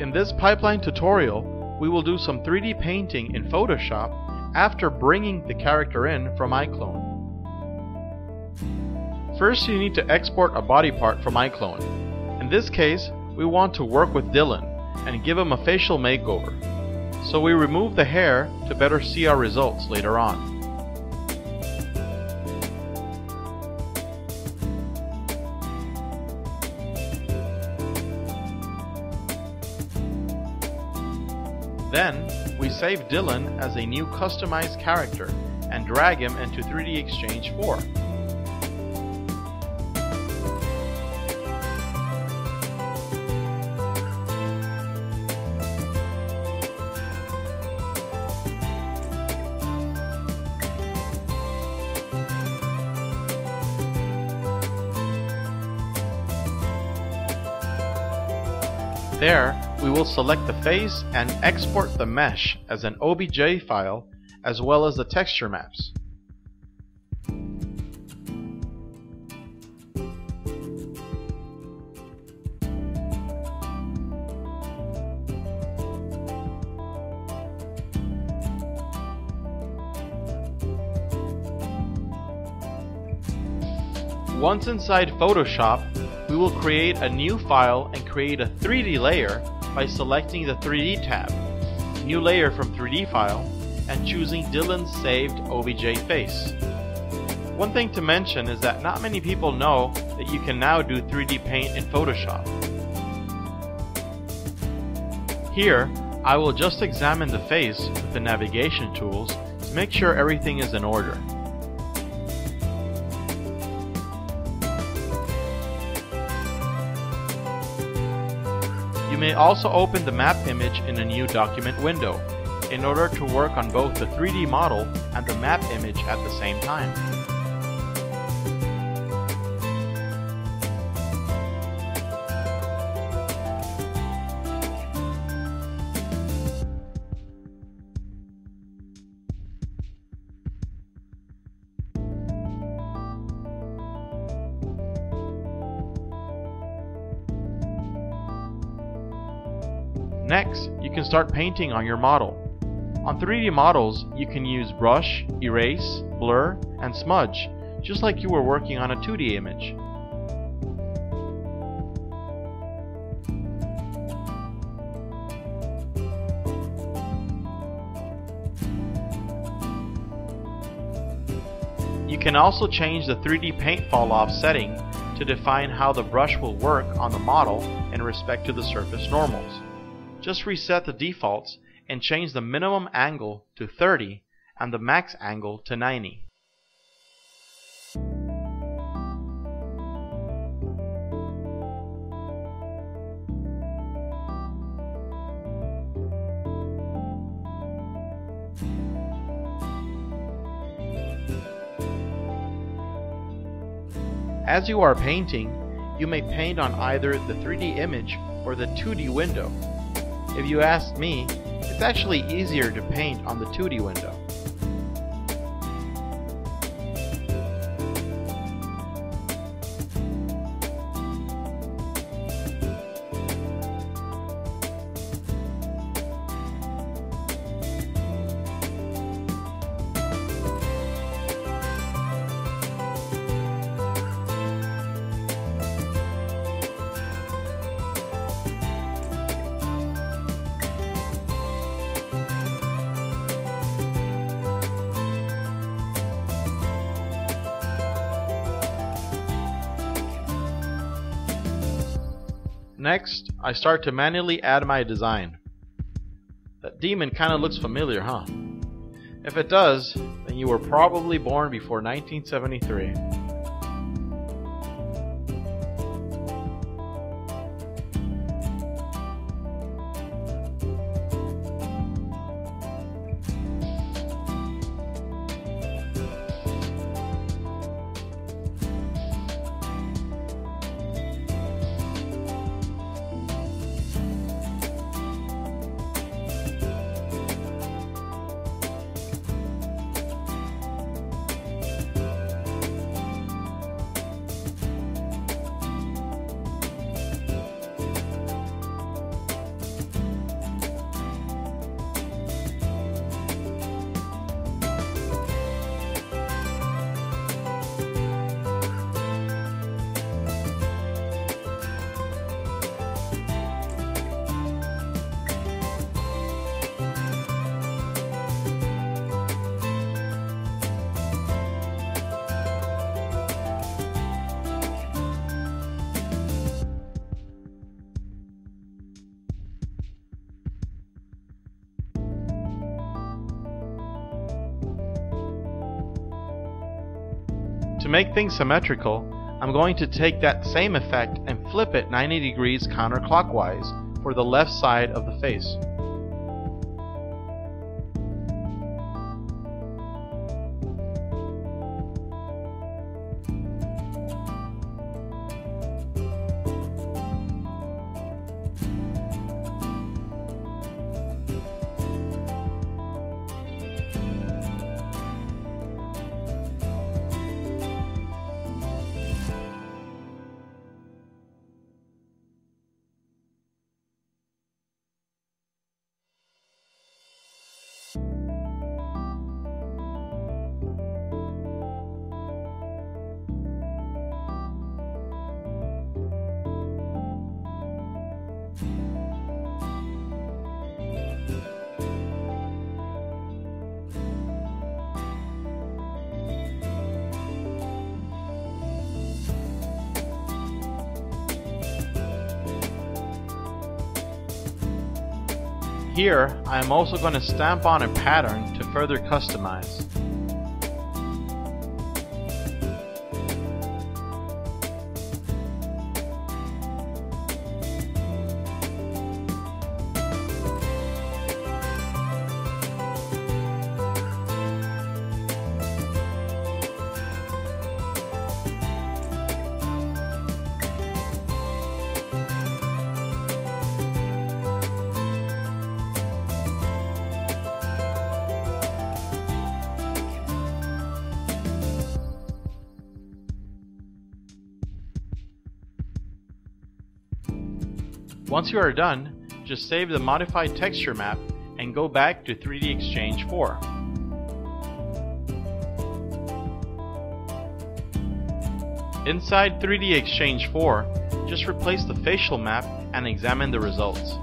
In this pipeline tutorial, we will do some 3D painting in Photoshop after bringing the character in from iClone. First you need to export a body part from iClone. In this case, we want to work with Dylan and give him a facial makeover. So we remove the hair to better see our results later on. Then, we save Dylan as a new customized character and drag him into 3DXchange 4. There, we will select the face and export the mesh as an OBJ file as well as the texture maps. Once inside Photoshop, we will create a new file and create a 3D layer by selecting the 3D tab, New Layer from 3D File, and choosing Dylan's saved OBJ face. One thing to mention is that not many people know that you can now do 3D paint in Photoshop. Here, I will just examine the face with the navigation tools to make sure everything is in order. You may also open the map image in a new document window in order to work on both the 3D model and the map image at the same time. Next, you can start painting on your model. On 3D models, you can use brush, erase, blur, and smudge, just like you were working on a 2D image. You can also change the 3D paint fall off setting to define how the brush will work on the model in respect to the surface normals. Just reset the defaults and change the minimum angle to 30 and the max angle to 90. As you are painting, you may paint on either the 3D image or the 2D window. If you ask me, it's actually easier to paint on the 2D window. Next, I start to manually add my design. That demon kinda looks familiar, huh? If it does, then you were probably born before 1973. Make things symmetrical, I'm going to take that same effect and flip it 90 degrees counterclockwise for the left side of the face. Here, I am also going to stamp on a pattern to further customize. Once you are done, just save the modified texture map and go back to 3DXchange 4. Inside 3DXchange 4, just replace the facial map and examine the results.